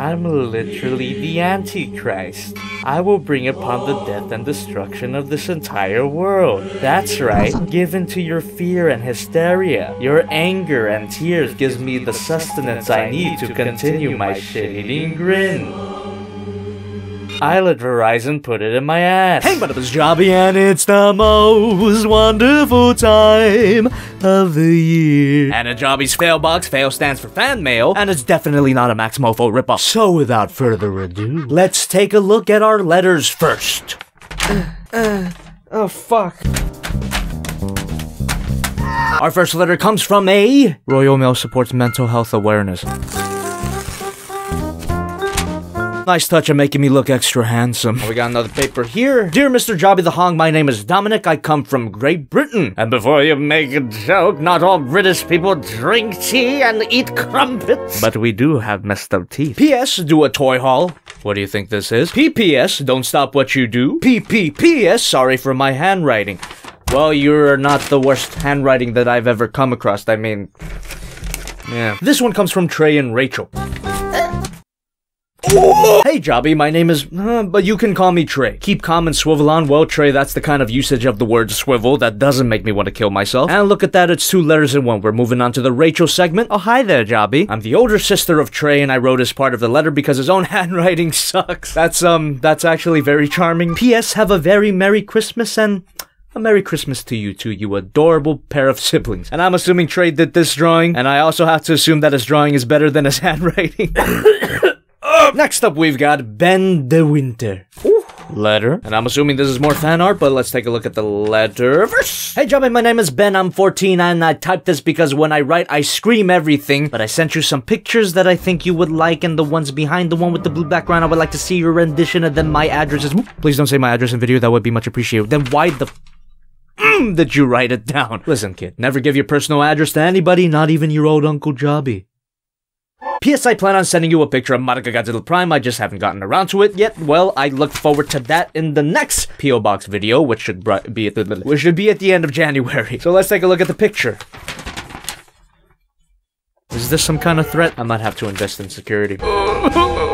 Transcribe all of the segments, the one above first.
I'm literally the Antichrist. I will bring upon the death and destruction of this entire world. That's right, given to your fear and hysteria. Your anger and tears gives me the sustenance I need to continue my shit-eating grin. I let Verizon put it in my ass. Hey, but it was Jobby, and it's the most wonderful time of the year. And a Jobby's fail box, fail stands for fan mail, and it's definitely not a Max Mofo ripoff. So without further ado, let's take a look at our letters first. Uh, uh, oh fuck. Our first letter comes from a Royal Mail supports mental health awareness. Nice touch of making me look extra handsome. We got another paper here. Dear Mr. Jobby the Hong, my name is Dominic. I come from Great Britain. And before you make a joke, not all British people drink tea and eat crumpets. But we do have messed up teeth. P.S. Do a toy haul. What do you think this is? P.P.S. Don't stop what you do. P.P.P.S. Sorry for my handwriting. Well, you're not the worst handwriting that I've ever come across. I mean, yeah. This one comes from Trey and Rachel. Hey, Jobby, my name is, uh, but you can call me Trey. Keep calm and swivel on. Well, Trey, that's the kind of usage of the word swivel that doesn't make me want to kill myself. And look at that, it's two letters in one. We're moving on to the Rachel segment. Oh, hi there, Jobby. I'm the older sister of Trey, and I wrote as part of the letter because his own handwriting sucks. That's, um, that's actually very charming. P.S. Have a very Merry Christmas and a Merry Christmas to you too, you adorable pair of siblings. And I'm assuming Trey did this drawing, and I also have to assume that his drawing is better than his handwriting. Next up, we've got Ben De Winter. Letter. And I'm assuming this is more fan art, but let's take a look at the letter first. Hey, Jobby, my name is Ben. I'm 14, and I typed this because when I write, I scream everything. But I sent you some pictures that I think you would like, and the ones behind the one with the blue background, I would like to see your rendition of them. My address is. Please don't say my address in video, that would be much appreciated. Then why the. Mm, did you write it down? Listen, kid, never give your personal address to anybody, not even your old Uncle Jobby. P.S. I plan on sending you a picture of Madoka Godzilla Prime, I just haven't gotten around to it yet. Well, I look forward to that in the next P.O. Box video, which should be at the which should be at the end of January. So let's take a look at the picture. Is this some kind of threat? I might have to invest in security.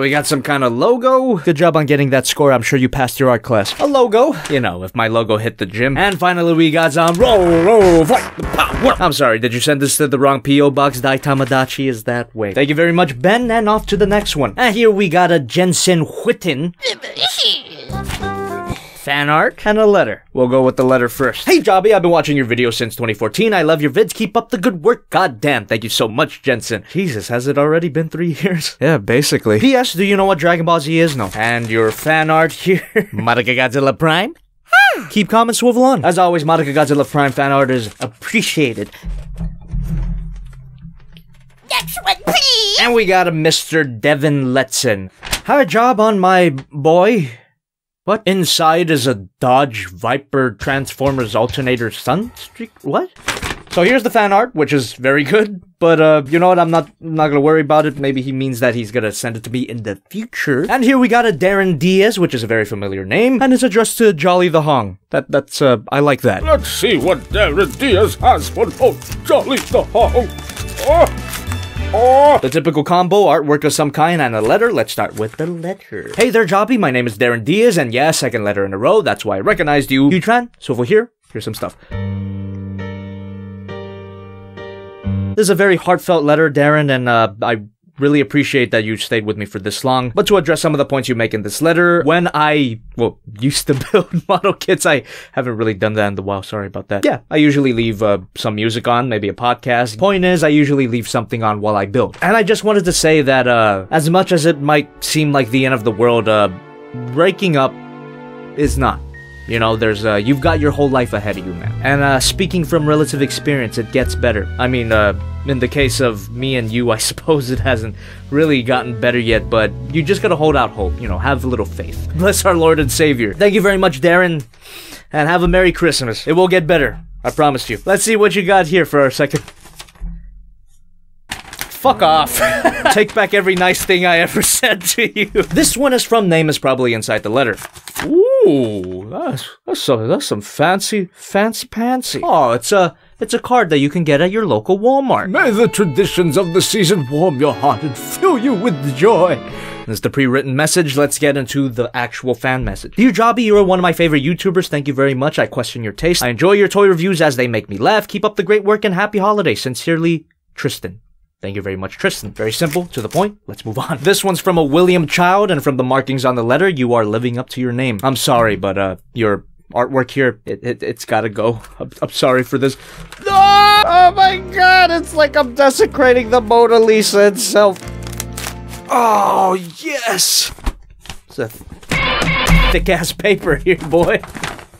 We got some kind of logo. Good job on getting that score. I'm sure you passed your art class. A logo. You know, if my logo hit the gym. And finally, we got some roll, roll, fight the power. I'm sorry, did you send this to the wrong P.O. box? Dai Tamadachi is that way. Thank you very much, Ben, and off to the next one. And here we got a Jensen Whitten. Fan art and a letter. We'll go with the letter first. Hey, Jobby, I've been watching your videos since 2014. I love your vids. Keep up the good work. God damn, thank you so much, Jensen. Jesus, has it already been three years? Yeah, basically. P.S. Do you know what Dragon Ball Z is? No. And your fan art here? Madoka Godzilla Prime? Hmm. Keep calm and swivel on. As always, Madoka Godzilla Prime fan art is appreciated. Next one, please. And we got a Mr. Devin Letson. Have a job on my boy. What? Inside is a Dodge Viper Transformers alternator Sunstreaker? What? So here's the fan art, which is very good, but uh, you know what? I'm not I'm not gonna worry about it. Maybe he means that he's gonna send it to me in the future. And here we got a Darren Diaz, which is a very familiar name, and it's addressed to Jolly the Hong. That that's uh, I like that. Let's see what Darren Diaz has for oh, Jolly the Hong. Oh, oh. The typical combo, artwork of some kind, and a letter. Let's start with the letter. Hey there, Jobby. My name is Darren Diaz, and yeah, second letter in a row. That's why I recognized you. Hutran, so over here, here's some stuff. This is a very heartfelt letter, Darren, and uh, I really appreciate that you stayed with me for this long. But to address some of the points you make in this letter, when I, well, used to build model kits, I haven't really done that in a while. Sorry about that. Yeah, I usually leave uh, some music on, maybe a podcast. Point is, I usually leave something on while I build. And I just wanted to say that, uh, as much as it might seem like the end of the world, uh, breaking up is not. You know, there's uh, you've got your whole life ahead of you, man. And uh, speaking from relative experience, it gets better. I mean, uh, in the case of me and you, I suppose it hasn't really gotten better yet, but you just gotta hold out hope. You know, have a little faith. Bless our Lord and Savior. Thank you very much, Darren, and have a Merry Christmas. It will get better. I promise you. Let's see what you got here for our second. Fuck off. Take back every nice thing I ever said to you. This one is from name is probably inside the letter. Ooh. Ooh, that's that's some that's some fancy fancy pantsy. Oh, it's a it's a card that you can get at your local Walmart. May the traditions of the season warm your heart and fill you with joy. That's the pre-written message. Let's get into the actual fan message. Dear Jobby, you are one of my favorite YouTubers. Thank you very much. I question your taste. I enjoy your toy reviews as they make me laugh. Keep up the great work and happy holidays. Sincerely, Tristan. Thank you very much, Tristan. Very simple, to the point. Let's move on. This one's from a William Child, and from the markings on the letter, you are living up to your name. I'm sorry, but uh, your artwork here, it, it, it's gotta go. I'm, I'm sorry for this. Oh my god, it's like I'm desecrating the Mona Lisa itself. Oh, yes! It's a thick ass paper here, boy.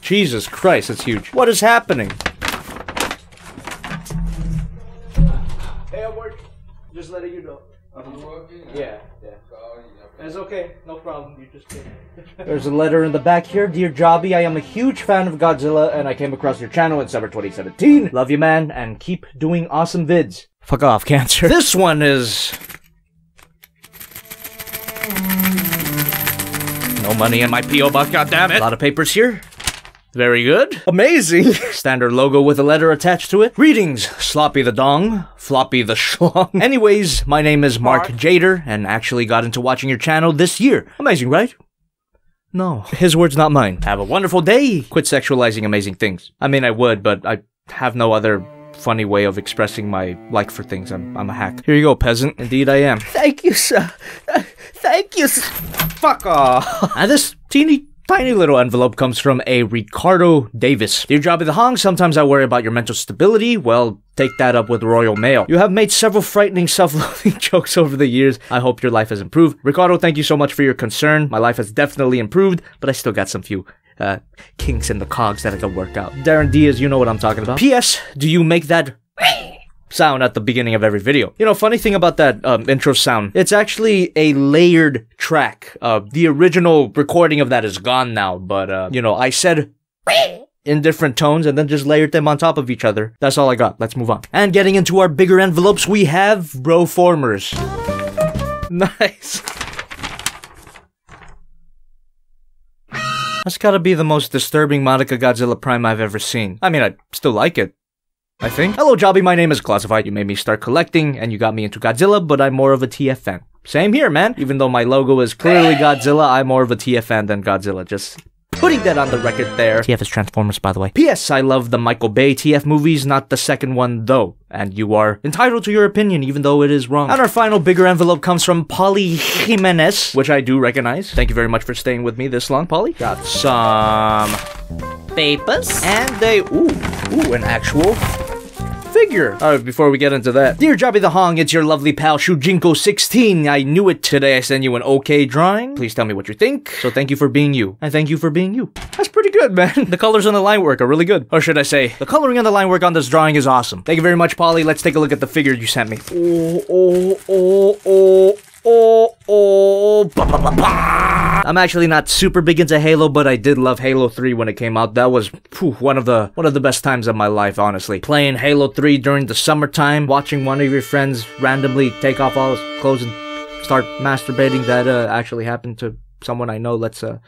Jesus Christ, it's huge. What is happening? Hey, I'm working. Just letting you know. Yeah, yeah. It's okay, no problem. You just There's a letter in the back here. Dear Jobby, I am a huge fan of Godzilla and I came across your channel in summer 2017. Love you, man, and keep doing awesome vids. Fuck off, cancer. This one is. No money in my P.O. box, goddammit. A lot of papers here. Very good. Amazing. Standard logo with a letter attached to it. Greetings, Sloppy the Dong, Floppy the Schlong. Anyways, my name is Mark Jader, and actually got into watching your channel this year. Amazing, right? No. His words, not mine. Have a wonderful day. Quit sexualizing amazing things. I mean, I would, but I have no other funny way of expressing my like for things. I'm, I'm a hack. Here you go, peasant. Indeed, I am. Thank you, sir. Thank you. sir. Fuck off. and this teeny Tiny little envelope comes from a Ricardo Davis. Dear Jobby the Hong, sometimes I worry about your mental stability. Well, take that up with Royal Mail. You have made several frightening self-loathing jokes over the years. I hope your life has improved. Ricardo, thank you so much for your concern. My life has definitely improved, but I still got some few uh, kinks in the cogs that I can work out. Darren Diaz, you know what I'm talking about. P.S. Do you make that sound at the beginning of every video. You know, funny thing about that um, intro sound, it's actually a layered track. Uh, the original recording of that is gone now, but, uh, you know, I said in different tones and then just layered them on top of each other. That's all I got. Let's move on. And getting into our bigger envelopes, we have Broformers. nice. That's gotta be the most disturbing Monica Godzilla Prime I've ever seen. I mean, I still like it, I think. Hello, Jobby. My name is Classified. You made me start collecting, and you got me into Godzilla, but I'm more of a TF fan. Same here, man. Even though my logo is clearly Godzilla, I'm more of a TF fan than Godzilla. Just putting that on the record there. TF is Transformers, by the way. P.S. I love the Michael Bay TF movies, not the second one, though. And you are entitled to your opinion, even though it is wrong. And our final bigger envelope comes from Polly Jimenez, which I do recognize. Thank you very much for staying with me this long, Polly. Got some papers. And they, ooh, ooh, an actual figure. Alright, before we get into that. Dear Jobby the Hong, it's your lovely pal Shujinko16. I knew it today. I sent you an okay drawing. Please tell me what you think. So thank you for being you. And thank you for being you. That's pretty good, man. the colors on the line work are really good. Or should I say, the coloring on the line work on this drawing is awesome. Thank you very much, Polly. Let's take a look at the figure you sent me. Oh, oh, oh, oh. Oh, oh. I'm actually not super big into Halo, but I did love Halo 3 when it came out. That was whew, one of the one of the best times of my life, honestly. Playing Halo 3 during the summertime, watching one of your friends randomly take off all his clothes and start masturbating. That uh, actually happened to someone I know. Let's uh,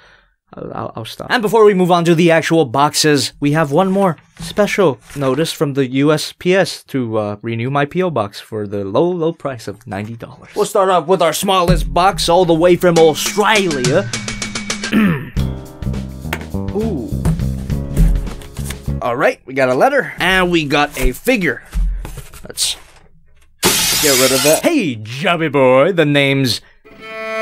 I'll, I'll, stop. And before we move on to the actual boxes, we have one more special notice from the USPS to uh, renew my P.O. box for the low, low price of $90. We'll start off with our smallest box all the way from Australia. Ooh. Alright, we got a letter. And we got a figure. Let's get rid of that. Hey, Jobby Boy, the name's...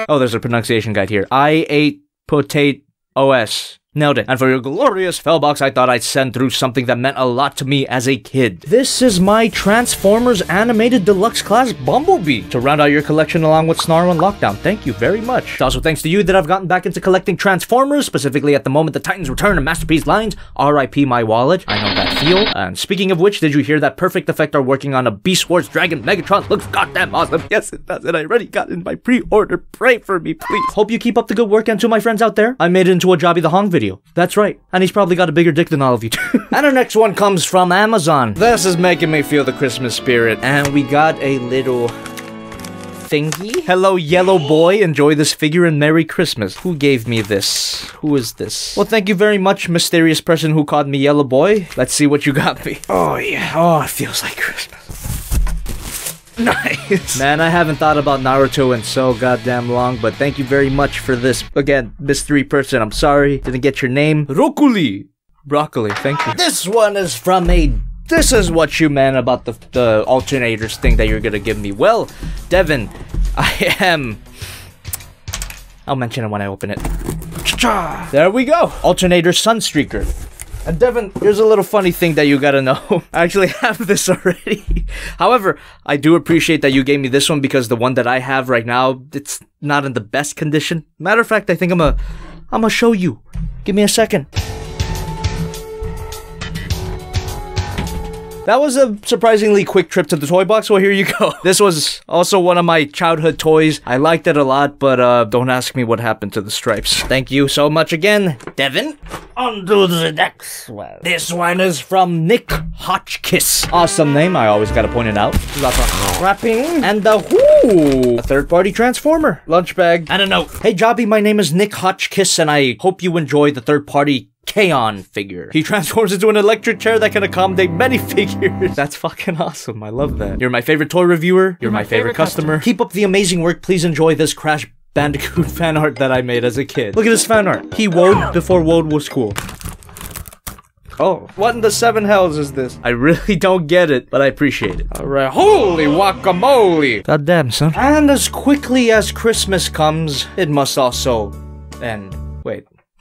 Oh, there's a pronunciation guide here. I ate potato OS. Nailed it. And for your glorious box, I thought I'd send through something that meant a lot to me as a kid. This is my Transformers Animated Deluxe Class Bumblebee to round out your collection along with Snarl and Lockdown. Thank you very much. It's also thanks to you that I've gotten back into collecting Transformers, specifically at the moment the Titans return and Masterpiece lines. RIP my wallet. I know that feel. And speaking of which, did you hear that Perfect Effect are working on a Beast Wars Dragon Megatron? Looks goddamn awesome. Yes, it does. And I already got in my pre-order. Pray for me, please. Hope you keep up the good work. And to my friends out there, I made it into a Jobby the Hong video video. That's right. And he's probably got a bigger dick than all of you. and our next one comes from Amazon. This is making me feel the Christmas spirit. And we got a little thingy. Hello, yellow boy. Enjoy this figure and Merry Christmas. Who gave me this? Who is this? Well, thank you very much, mysterious person who called me yellow boy. Let's see what you got me. Oh, yeah. Oh, it feels like Christmas. Nice. Man, I haven't thought about Naruto in so goddamn long, but thank you very much for this. Again, mystery person, I'm sorry. Didn't get your name. Rokuli. Broccoli, thank you. This one is from a this is what you meant about the, the alternators thing that you're gonna give me. Well, Devin, I am. I'll mention it when I open it. Cha-cha! There we go. Alternator Sunstreaker. And Devin, here's a little funny thing that you gotta know. I actually have this already. However, I do appreciate that you gave me this one because the one that I have right now, it's not in the best condition. Matter of fact, I think I'm a, I'm gonna show you. Give me a second. That was a surprisingly quick trip to the toy box, well here you go. This was also one of my childhood toys. I liked it a lot, but uh, don't ask me what happened to the stripes. Thank you so much again, Devin. On to the next one. This one is from Nick Hotchkiss. Awesome name, I always gotta point it out. Lots of wrapping. And the whoo! A third-party transformer. Lunch bag. And a note. Hey Jobby, my name is Nick Hotchkiss, and I hope you enjoy the third-party Kaon figure. He transforms into an electric chair that can accommodate many figures. That's fucking awesome. I love that. You're my favorite toy reviewer. You're, my, favorite, customer. Keep up the amazing work. Please enjoy this Crash Bandicoot fan art that I made as a kid. Look at this fan art. He woed before woed was cool. Oh, what in the seven hells is this? I really don't get it, but I appreciate it. Alright, holy guacamole! God damn, son. And as quickly as Christmas comes, it must also end.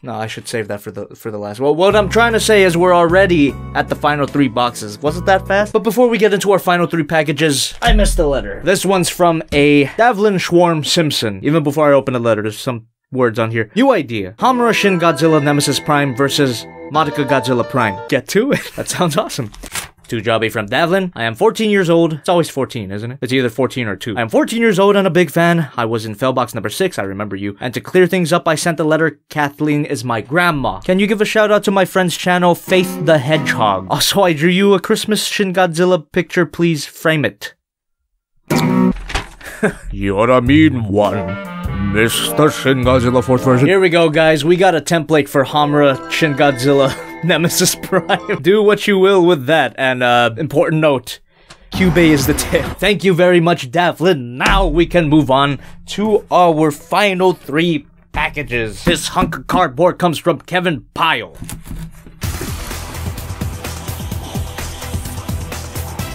No, I should save that for the for the last. Well, what I'm trying to say is we're already at the final three boxes. Wasn't that fast? But before we get into our final three packages, I missed a letter. This one's from a Davlin Schwarm Simpson. Even before I open the letter, there's some words on here. New idea. Hamura Shin Godzilla Nemesis Prime versus Monica Godzilla Prime. Get to it. That sounds awesome. To Jobby from Davlin. I am 14 years old. It's always 14, isn't it? It's either 14 or 2. I am 14 years old and a big fan. I was in fail box number 6, I remember you. And to clear things up, I sent a letter. Kathleen is my grandma. Can you give a shout out to my friend's channel, Faith the Hedgehog? Also, I drew you a Christmas Shin Godzilla picture. Please frame it. You're a mean one, Mr. Shin Godzilla 4th version. Here we go, guys. We got a template for Hamura Shin Godzilla Nemesis Prime. Do what you will with that. And, uh, important note. Cubey is the tail. Thank you very much, Davlin. Now we can move on to our final three packages. This hunk of cardboard comes from Kevin Pyle.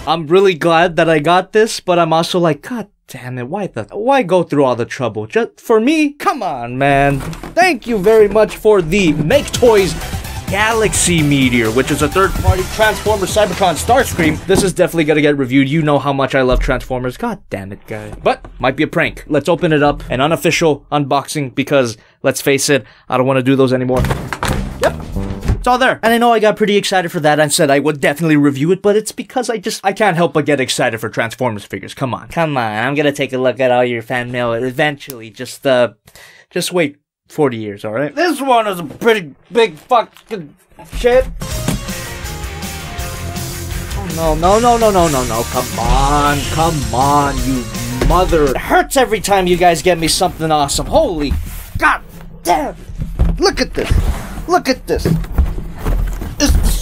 I'm really glad that I got this, but I'm also like, God damn it, why the why go through all the trouble? Just for me? Come on, man. Thank you very much for the Make Toys Galaxy Meteor, which is a third-party Transformer Cybertron Starscream. This is definitely gonna get reviewed. You know how much I love Transformers. God damn it, guy. But might be a prank. Let's open it up. An unofficial unboxing because let's face it, I don't want to do those anymore. Yep. It's all there. And I know I got pretty excited for that and said I would definitely review it, but it's because I just, I can't help but get excited for Transformers figures. Come on. Come on. I'm gonna take a look at all your fan mail eventually. Just, uh, just wait 40 years, alright? This one is a pretty big fucking shit. Oh, no, no, no, no, no, no, no. Come on, come on, you mother. It hurts every time you guys get me something awesome. Holy god damn. Look at this. Look at this.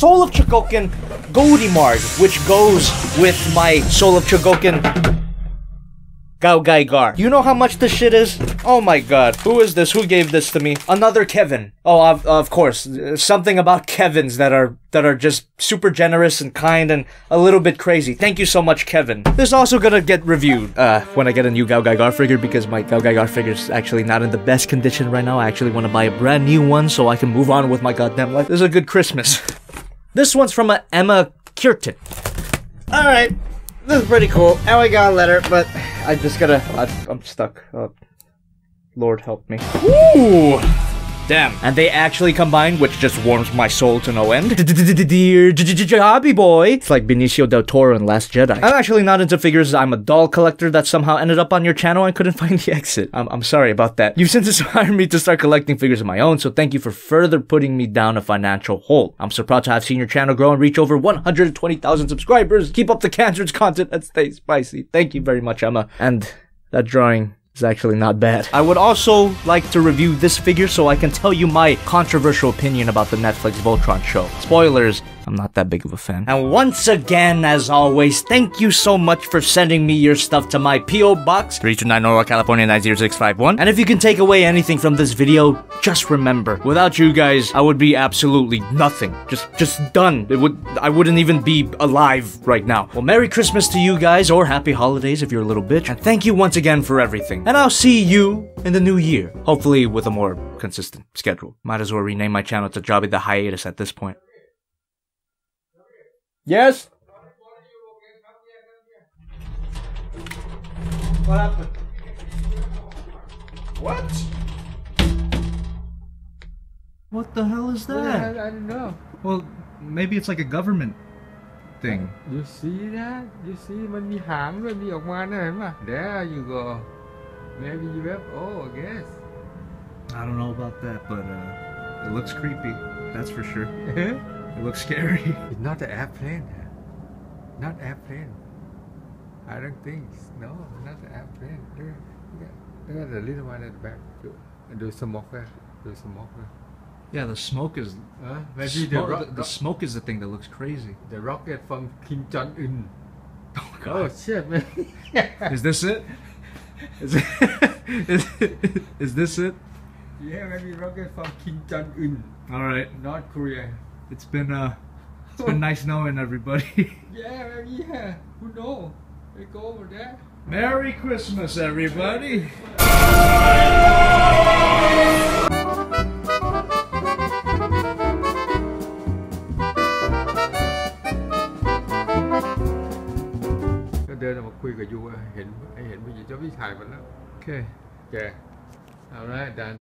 Soul of Chogokin Goldymarg, which goes with my Soul of Chogokin Gao Gai Gar. You know how much this shit is? Oh my god. Who is this? Who gave this to me? Another Kevin. Oh, of, of course. Something about Kevins that are that are just super generous and kind and a little bit crazy. Thank you so much, Kevin. This is also gonna get reviewed uh, when I get a new Gao Gai Gar figure because my Gao Gai Gar figure is actually not in the best condition right now. I actually want to buy a brand new one so I can move on with my goddamn life. This is a good Christmas. this one's from a Emma Kirton. Alright, this is pretty cool. And we got a letter, but I just gotta. I, am stuck. Uh, Lord help me. Ooh! And they actually combine, which just warms my soul to no end. Dear hobby boy. It's like Benicio del Toro in Last Jedi. I'm actually not into figures. I'm a doll collector that somehow ended up on your channel and couldn't find the exit. I'm, I'm sorry about that. You've since inspired me to start collecting figures of my own, so thank you for further putting me down a financial hole. I'm so proud to have seen your channel grow and reach over 120,000 subscribers. Keep up the cancerous content and stay spicy. Thank you very much, Emma. And That drawing is actually not bad. I would also like to review this figure so I can tell you my controversial opinion about the Netflix Voltron show. Spoilers, I'm not that big of a fan. And once again, as always, thank you so much for sending me your stuff to my P.O. Box 329 Norwalk, California 90651. And if you can take away anything from this video, just remember, without you guys, I would be absolutely nothing. Just just done. It would I wouldn't even be alive right now. Well, Merry Christmas to you guys, or Happy Holidays if you're a little bitch. And thank you once again for everything. And I'll see you in the new year. Hopefully with a more consistent schedule. Might as well rename my channel to Jobby the Hiatus at this point. Yes? What happened? What? What the hell is I, that? I don't know. Well, maybe it's like a government thing. You see that? You see มันมีหางด้วยมีออกมานะเห็นป่ะ There you go Maybe UFO I guess I don't know about that, but uh, it looks creepy. That's for sure. It looks scary. It's not an airplane. Not airplane. I don't think. No, not an airplane. Look, look, look at the little one at the back. There's some smoke there. There's some smoke there. Yeah, the smoke is. Uh, maybe smoke, the, the, the, smoke is the thing that looks crazy. The rocket from Kim Jong Un. Oh, God. oh shit, man. is this it? Is, it is this it? Yeah, maybe rocket from Kim Jong Un. All right. North Korea it's been uh, it's been nice knowing everybody. yeah, yeah. Who know? They go over there. Merry Christmas, everybody. Okay. Yeah. All right, done.